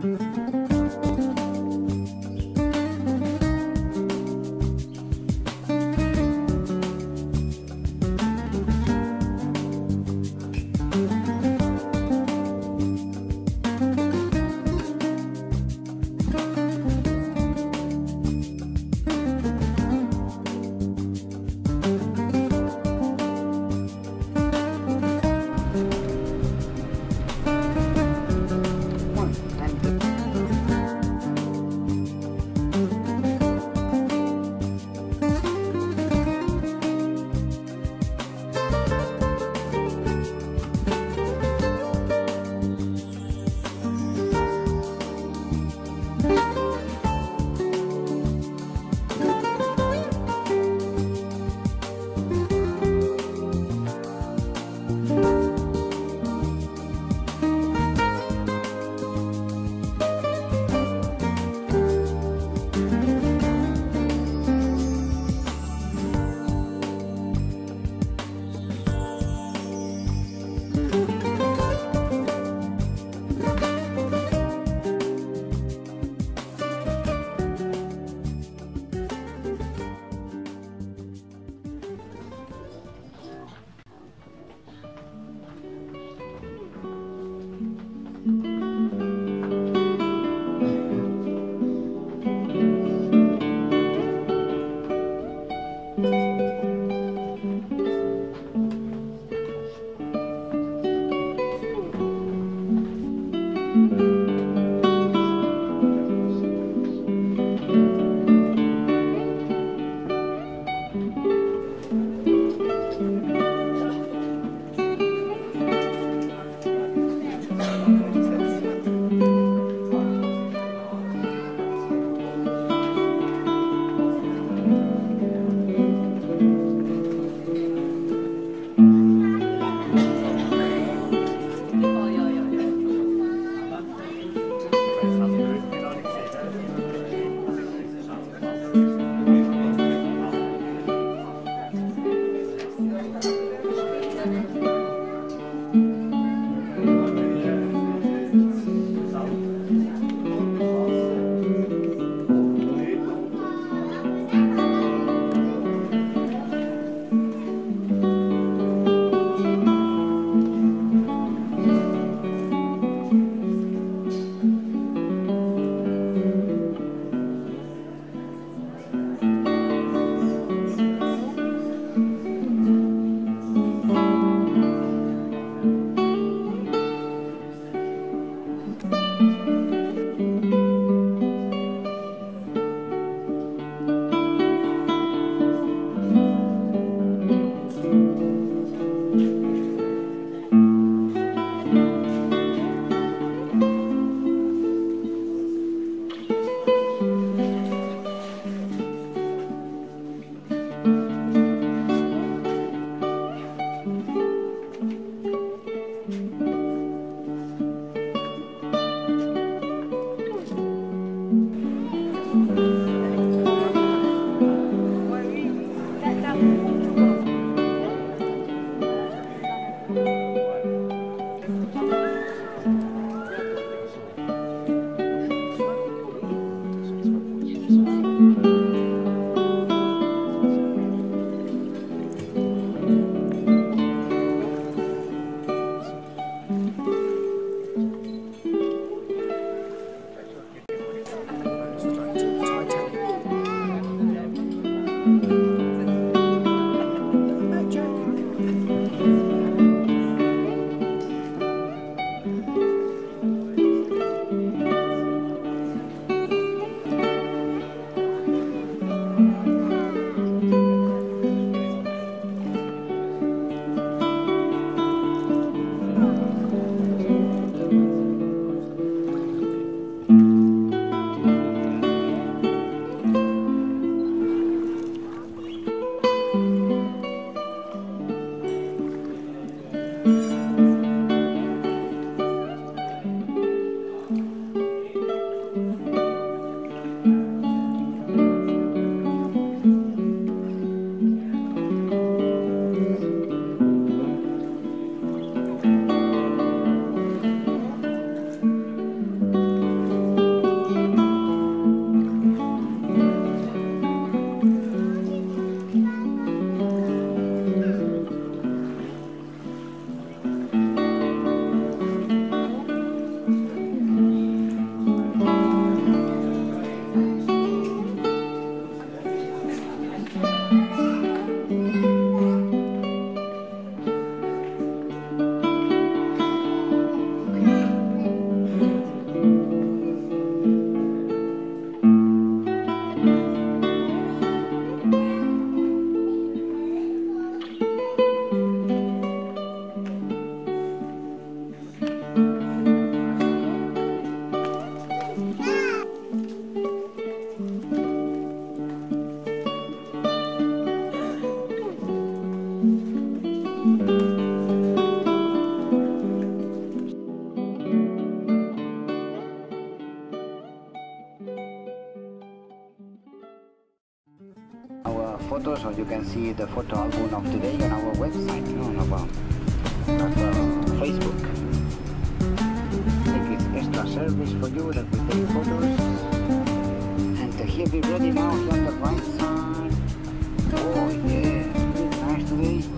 One also you can see the photo album of today on our website, on our, our Facebook. Like it's extra service for you that we take photos. And here be ready now here on the right side. Oh yeah, it's nice today.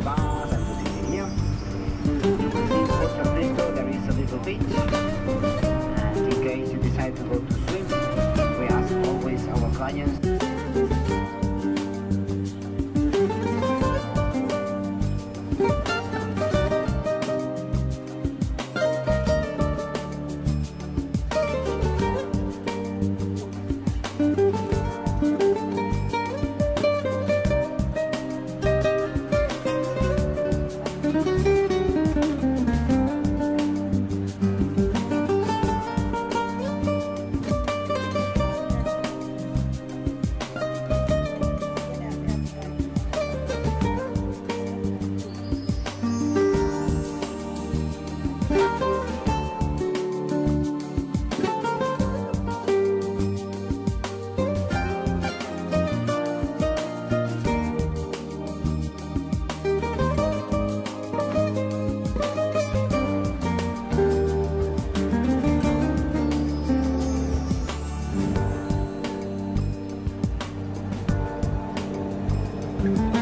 The bus and to sit in here. See in Rico there is a little beach. And in case you decide to go to swim, we ask always our clients present